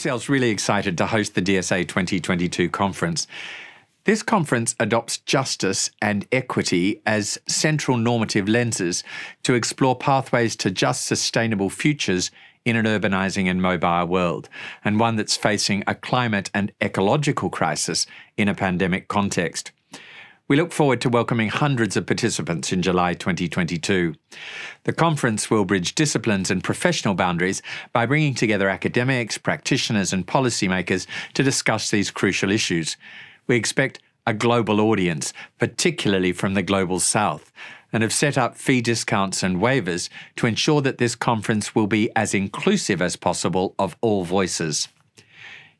UCL's really excited to host the DSA 2022 conference. This conference adopts justice and equity as central normative lenses to explore pathways to just sustainable futures in an urbanising and mobile world, and one that's facing a climate and ecological crisis in a pandemic context. We look forward to welcoming hundreds of participants in July 2022. The conference will bridge disciplines and professional boundaries by bringing together academics, practitioners, and policymakers to discuss these crucial issues. We expect a global audience, particularly from the global south, and have set up fee discounts and waivers to ensure that this conference will be as inclusive as possible of all voices.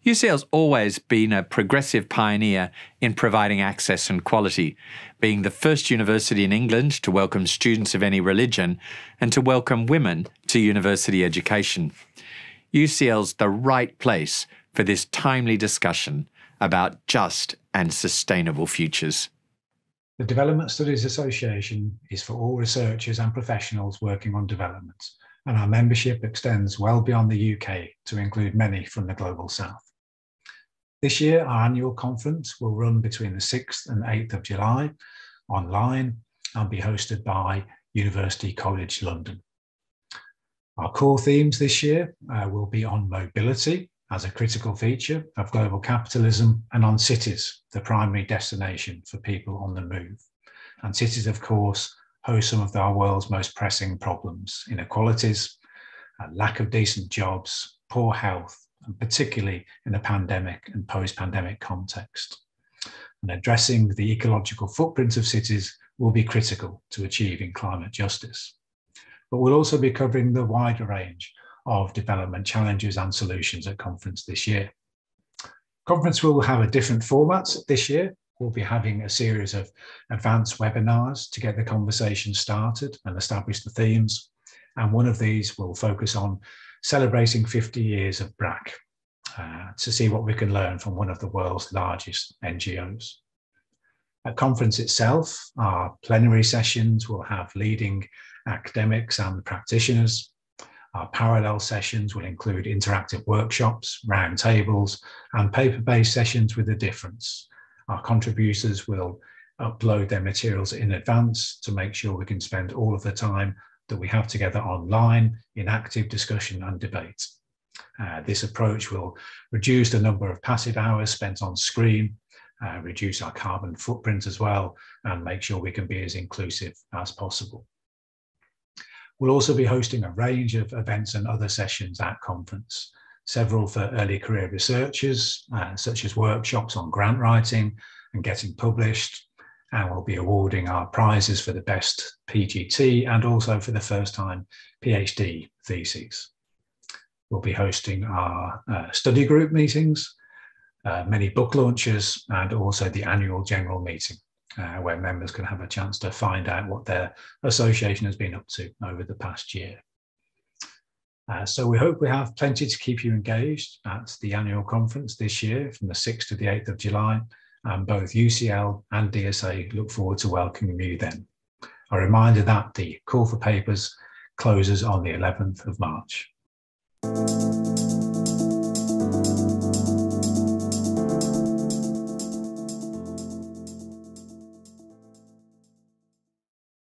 UCL's always been a progressive pioneer in providing access and quality, being the first university in England to welcome students of any religion and to welcome women to university education. UCL's the right place for this timely discussion about just and sustainable futures. The Development Studies Association is for all researchers and professionals working on development, and our membership extends well beyond the UK to include many from the Global South. This year, our annual conference will run between the 6th and 8th of July online and be hosted by University College London. Our core themes this year uh, will be on mobility as a critical feature of global capitalism and on cities, the primary destination for people on the move. And cities, of course, host some of our world's most pressing problems inequalities, lack of decent jobs, poor health, and particularly in a pandemic and post pandemic context. And addressing the ecological footprint of cities will be critical to achieving climate justice. But we'll also be covering the wider range of development challenges and solutions at conference this year. Conference will have a different format this year. We'll be having a series of advanced webinars to get the conversation started and establish the themes. And one of these will focus on celebrating 50 years of BRAC uh, to see what we can learn from one of the world's largest NGOs. At conference itself, our plenary sessions will have leading academics and practitioners. Our parallel sessions will include interactive workshops, roundtables, and paper-based sessions with a difference. Our contributors will upload their materials in advance to make sure we can spend all of the time that we have together online in active discussion and debate. Uh, this approach will reduce the number of passive hours spent on screen, uh, reduce our carbon footprint as well, and make sure we can be as inclusive as possible. We'll also be hosting a range of events and other sessions at conference, several for early career researchers, uh, such as workshops on grant writing and getting published, and we'll be awarding our prizes for the best PGT and also for the first time PhD theses. We'll be hosting our uh, study group meetings, uh, many book launches, and also the annual general meeting, uh, where members can have a chance to find out what their association has been up to over the past year. Uh, so we hope we have plenty to keep you engaged at the annual conference this year from the 6th to the 8th of July and both UCL and DSA look forward to welcoming you then. A reminder that the call for papers closes on the 11th of March.